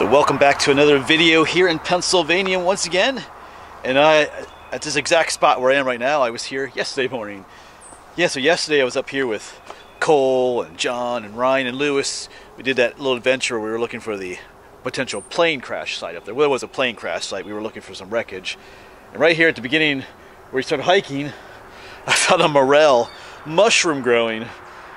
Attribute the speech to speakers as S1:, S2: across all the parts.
S1: So welcome back to another video here in Pennsylvania once again. And I, at this exact spot where I am right now, I was here yesterday morning. Yeah, so yesterday I was up here with Cole and John and Ryan and Lewis. We did that little adventure where we were looking for the potential plane crash site up there. Well, it was a plane crash site. We were looking for some wreckage. And right here at the beginning where we started hiking, I found a morel mushroom growing.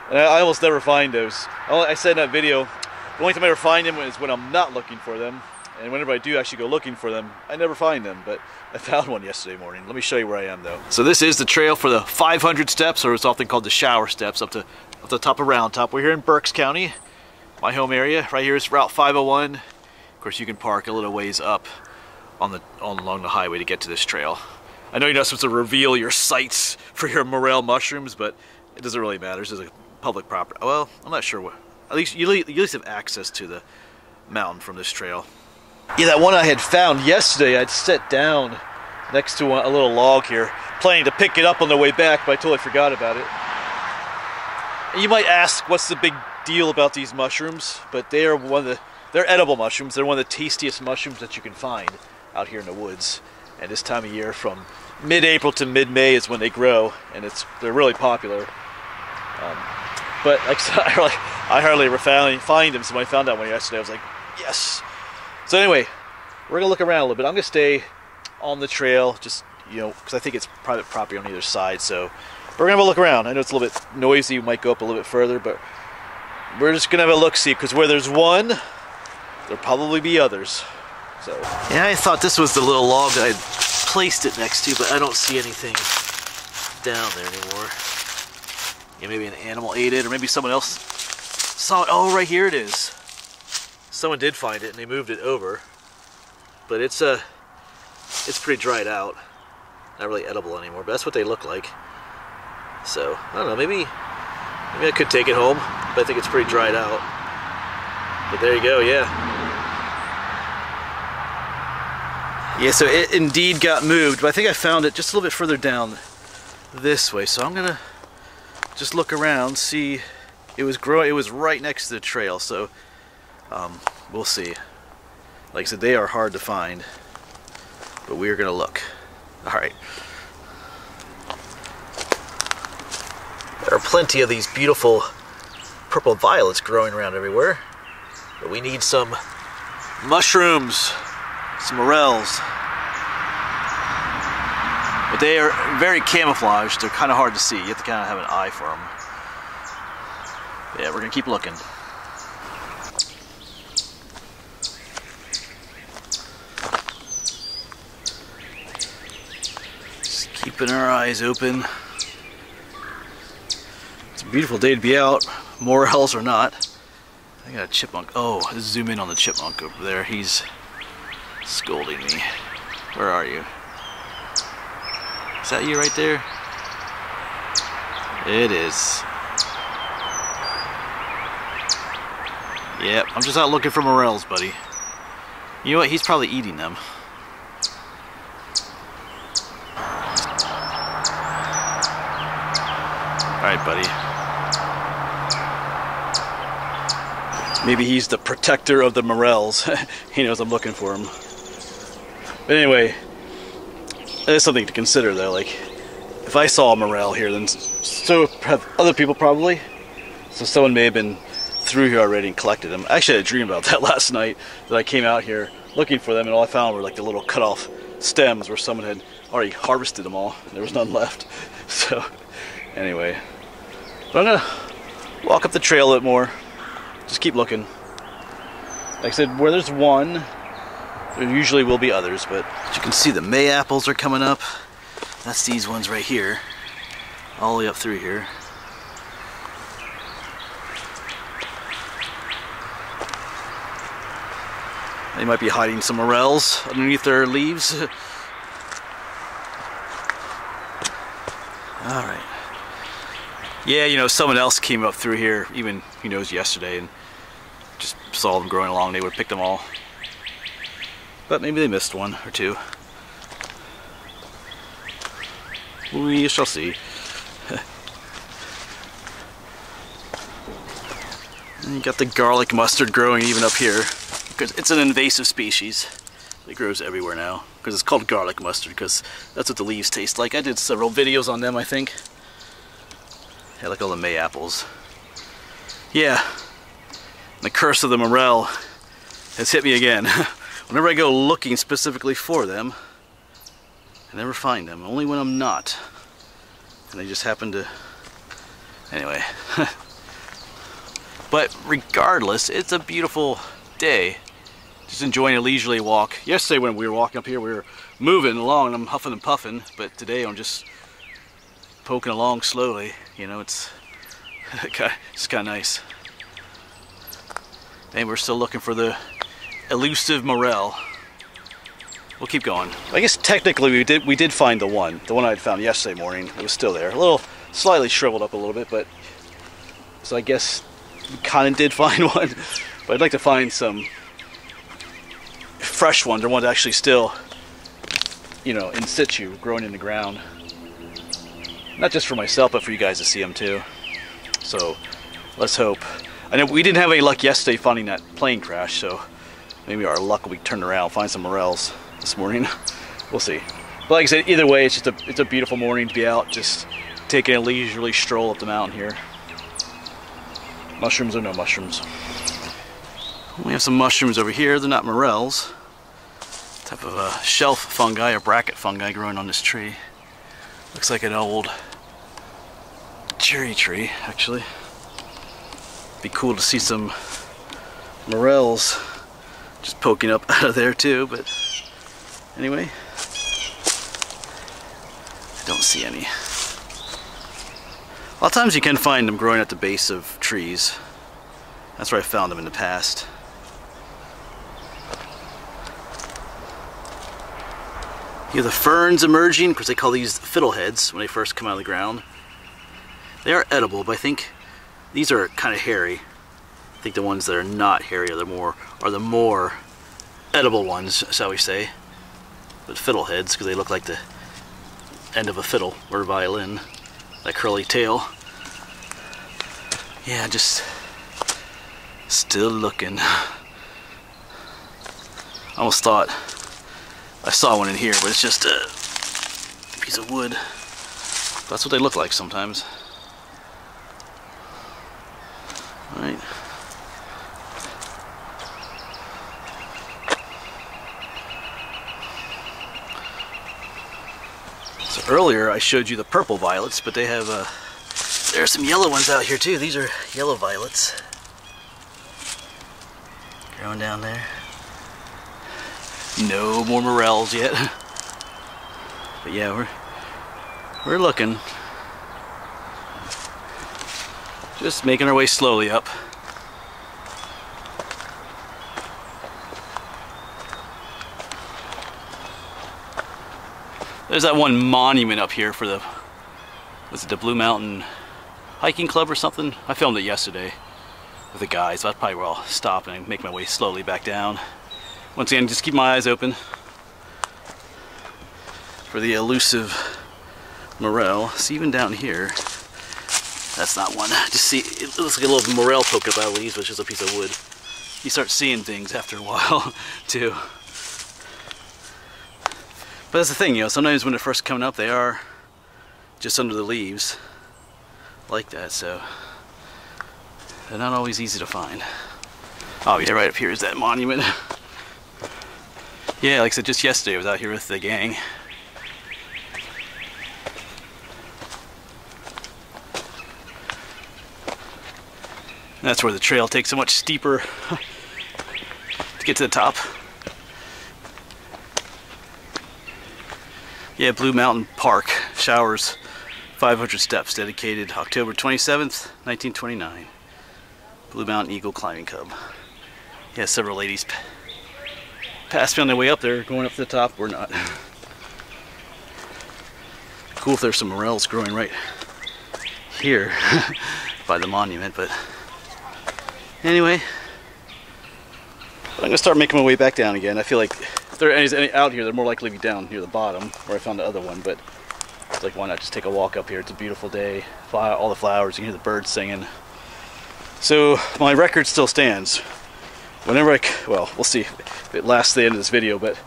S1: And I almost never find those. I said in that video, the only time I ever find them is when I'm not looking for them. And whenever I do actually go looking for them, I never find them. But I found one yesterday morning. Let me show you where I am though. So this is the trail for the 500 steps, or it's often called the shower steps, up to up the top of Round Top. We're here in Berks County, my home area. Right here is Route 501. Of course, you can park a little ways up on the on, along the highway to get to this trail. I know you're not supposed to reveal your sites for your morel mushrooms, but it doesn't really matter. This is a public property. Well, I'm not sure what at least you at least have access to the mountain from this trail. Yeah, that one I had found yesterday, I'd set down next to a little log here, planning to pick it up on the way back, but I totally forgot about it. And you might ask, what's the big deal about these mushrooms? But they are one of the, they're edible mushrooms. They're one of the tastiest mushrooms that you can find out here in the woods. And this time of year, from mid-April to mid-May is when they grow, and it's they're really popular. Um, but like I hardly, I hardly ever found, find them, so I found that one yesterday, I was like, yes. So anyway, we're gonna look around a little bit. I'm gonna stay on the trail, just you know, because I think it's private property on either side. So we're gonna have a look around. I know it's a little bit noisy. We might go up a little bit further, but we're just gonna have a look see because where there's one, there'll probably be others. So yeah, I thought this was the little log that I placed it next to, but I don't see anything down there anymore. Yeah, maybe an animal ate it, or maybe someone else saw it. Oh, right here it is. Someone did find it, and they moved it over. But it's uh, it's pretty dried out. Not really edible anymore, but that's what they look like. So, I don't know, maybe, maybe I could take it home, but I think it's pretty dried out. But there you go, yeah. Yeah, so it indeed got moved, but I think I found it just a little bit further down this way. So I'm gonna just look around, see. It was growing. It was right next to the trail, so um, we'll see. Like I said, they are hard to find, but we are gonna look. All right. There are plenty of these beautiful purple violets growing around everywhere, but we need some mushrooms, some morels. They are very camouflaged. They're kind of hard to see. You have to kind of have an eye for them. Yeah, we're going to keep looking. Just keeping our eyes open. It's a beautiful day to be out, More morels or not. I got a chipmunk. Oh, let's zoom in on the chipmunk over there. He's scolding me. Where are you? That you right there? It is. Yep, I'm just out looking for morels, buddy. You know what? He's probably eating them. Alright, buddy. Maybe he's the protector of the morels. he knows I'm looking for him. But anyway, that's something to consider though. Like, if I saw a morel here, then so have other people probably. So someone may have been through here already and collected them. Actually, I had a dream about that last night that I came out here looking for them, and all I found were like the little cut off stems where someone had already harvested them all. There was none left. So, anyway, but I'm gonna walk up the trail a bit more. Just keep looking. Like I said, where there's one, there usually will be others, but as you can see the May apples are coming up. That's these ones right here. All the way up through here. They might be hiding some morels underneath their leaves. Alright. Yeah, you know, someone else came up through here, even, who knows, yesterday, and just saw them growing along. They would pick them all. But maybe they missed one or two. We shall see. you got the garlic mustard growing even up here. because it's an invasive species. It grows everywhere now because it's called garlic mustard because that's what the leaves taste like. I did several videos on them, I think. Yeah, like all the May apples. Yeah, the curse of the morel has hit me again. Whenever I go looking specifically for them, I never find them, only when I'm not. And they just happen to... Anyway. but regardless, it's a beautiful day. Just enjoying a leisurely walk. Yesterday when we were walking up here, we were moving along and I'm huffing and puffing. But today I'm just poking along slowly. You know, it's, it's kind of nice. And we're still looking for the elusive morel. We'll keep going. I guess technically we did we did find the one. The one I had found yesterday morning. It was still there. A little slightly shriveled up a little bit, but so I guess we kind of did find one. But I'd like to find some fresh ones or ones actually still, you know, in situ, growing in the ground. Not just for myself, but for you guys to see them too. So let's hope. I know we didn't have any luck yesterday finding that plane crash, so maybe our luck will be turned around, find some morels this morning. we'll see. But like I said, either way, it's just a it's a beautiful morning to be out, just taking a leisurely stroll up the mountain here. Mushrooms or no mushrooms. We have some mushrooms over here. They're not morels. Type of a shelf fungi or bracket fungi growing on this tree. Looks like an old cherry tree, actually. Be cool to see some morels just poking up out of there too, but anyway, I don't see any. A lot of times you can find them growing at the base of trees. That's where I found them in the past. You have the ferns emerging, because they call these fiddleheads when they first come out of the ground. They are edible, but I think these are kind of hairy. Think the ones that are not hairy are the more are the more edible ones, shall we say. But fiddleheads, because they look like the end of a fiddle or a violin, that curly tail. Yeah, just still looking. I almost thought I saw one in here, but it's just a piece of wood. That's what they look like sometimes. Alright. So earlier I showed you the purple violets, but they have uh, there are some yellow ones out here too. These are yellow violets. Growing down there. No more morels yet. But yeah, we're we're looking. Just making our way slowly up. There's that one monument up here for the, was it the Blue Mountain Hiking Club or something? I filmed it yesterday with the guys, that's probably where I'll stop and make my way slowly back down. Once again, just keep my eyes open for the elusive morel. See, even down here, that's not one. Just see, it looks like a little morel poke up out of leaves, it's just a piece of wood. You start seeing things after a while, too. But that's the thing, you know, sometimes when they're first coming up, they are just under the leaves, like that, so they're not always easy to find. Oh yeah, right up here is that monument. Yeah, like I said, just yesterday I was out here with the gang. That's where the trail takes so much steeper to get to the top. Yeah, Blue Mountain Park showers 500 steps dedicated October 27th, 1929. Blue Mountain Eagle Climbing Club. Yeah, several ladies passed me on their way up there, going up to the top. We're not. Cool if there's some morels growing right here by the monument, but anyway, I'm gonna start making my way back down again. I feel like if there is any out here, they're more likely to be down near the bottom where I found the other one, but it's like why not just take a walk up here? It's a beautiful day, fly all the flowers, you can hear the birds singing. So my record still stands. whenever I, well, we'll see if it lasts the end of this video, but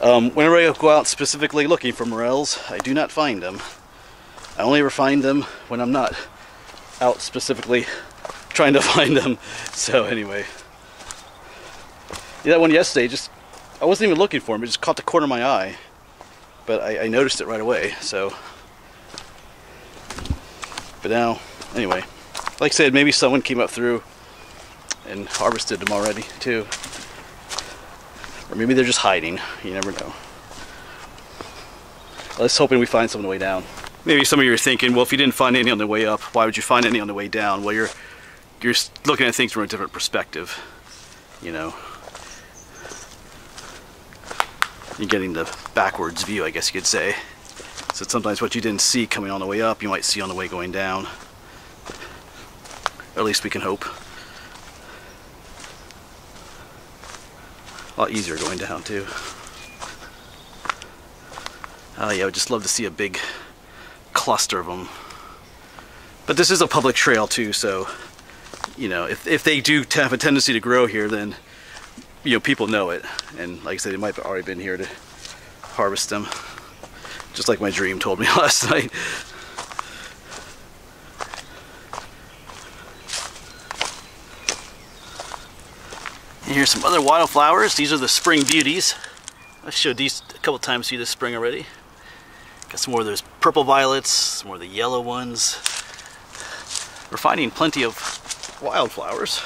S1: um, whenever I go out specifically looking for morels, I do not find them. I only ever find them when I'm not out specifically trying to find them. So anyway, yeah, that one yesterday, just I wasn't even looking for him. It just caught the corner of my eye, but I, I noticed it right away. So, but now, anyway, like I said, maybe someone came up through and harvested them already too, or maybe they're just hiding. You never know. Let's hoping we find some on the way down. Maybe some of you are thinking, well, if you didn't find any on the way up, why would you find any on the way down? Well, you're you're looking at things from a different perspective. You know, you're getting the backwards view, I guess you could say. So sometimes what you didn't see coming on the way up, you might see on the way going down. Or at least we can hope. A lot easier going down too. Oh yeah, I would just love to see a big cluster of them. But this is a public trail too, so you know, if, if they do have a tendency to grow here, then you know people know it, and like I said, they might have already been here to harvest them, just like my dream told me last night. And here's some other wildflowers. These are the spring beauties. I've showed these a couple times to you this spring already. Got some more of those purple violets, some more of the yellow ones. We're finding plenty of wildflowers.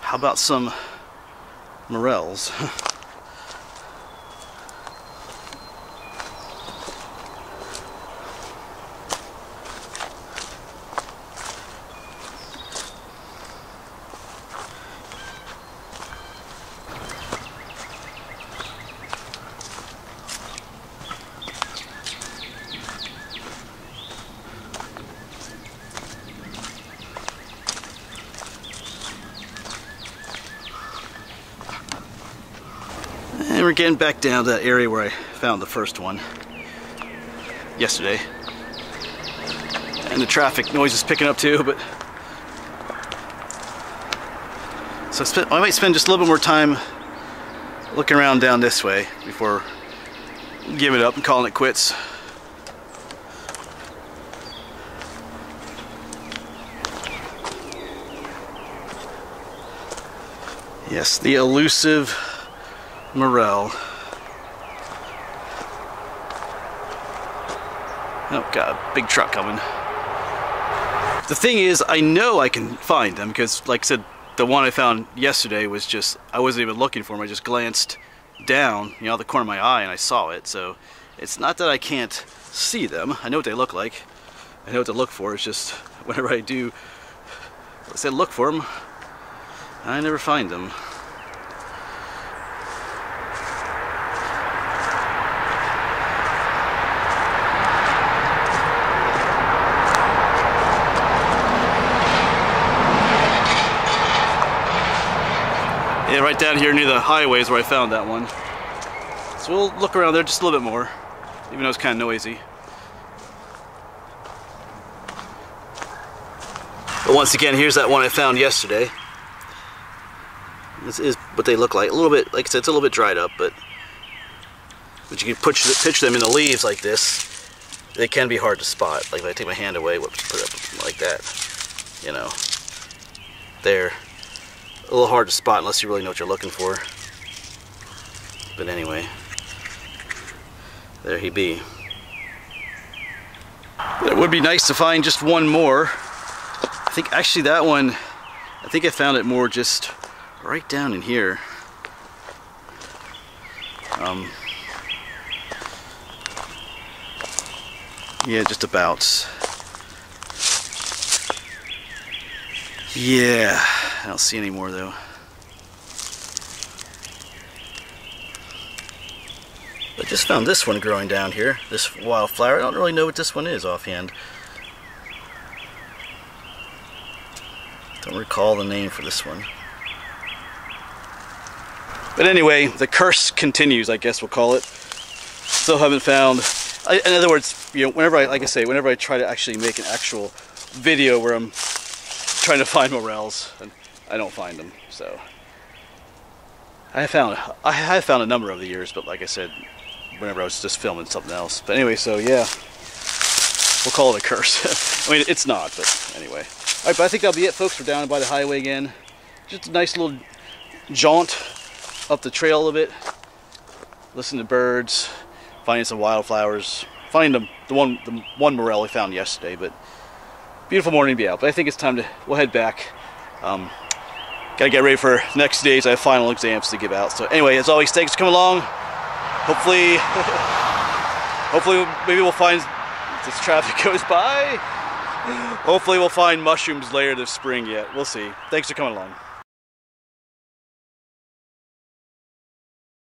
S1: How about some morels? we're getting back down to that area where I found the first one yesterday. And the traffic noise is picking up too, but so I, spent, I might spend just a little bit more time looking around down this way before giving it up and calling it quits. Yes, the elusive morel. Oh god, a big truck coming. The thing is, I know I can find them because, like I said, the one I found yesterday was just, I wasn't even looking for them. I just glanced down, you know, out the corner of my eye and I saw it. So it's not that I can't see them. I know what they look like. I know what to look for. It's just whenever I do, I said look for them, I never find them. Right down here near the highway is where I found that one. So we'll look around there just a little bit more, even though it's kind of noisy. But once again, here's that one I found yesterday. This is what they look like. A little bit, like I said, it's a little bit dried up, but but you can pitch, pitch them in the leaves like this. They can be hard to spot. Like if I take my hand away, whoops, put it up like that, you know. There a little hard to spot unless you really know what you're looking for. But anyway, there he be. But it would be nice to find just one more. I think actually that one, I think I found it more just right down in here. Um, yeah, just about. Yeah, I don't see any more though. I just found this one growing down here, this wildflower. I don't really know what this one is offhand. Don't recall the name for this one. But anyway, the curse continues, I guess we'll call it. Still haven't found, I, in other words, you know, whenever I, like I say, whenever I try to actually make an actual video where I'm trying to find morels and I don't find them. So I found I have found a number of the years, but like I said, whenever I was just filming something else. But anyway, so yeah, we'll call it a curse. I mean, it's not, but anyway. All right, but I think that'll be it, folks. We're down by the highway again. Just a nice little jaunt up the trail a bit. Listen to birds, finding some wildflowers, finding the, the one the one morel we found yesterday. But beautiful morning to be out. But I think it's time to we'll head back. Um, gotta get ready for next days. I have final exams to give out. So anyway, as always, thanks for coming along. Hopefully, hopefully maybe we'll find this traffic goes by. Hopefully we'll find mushrooms later this spring yet. We'll see. Thanks for coming along.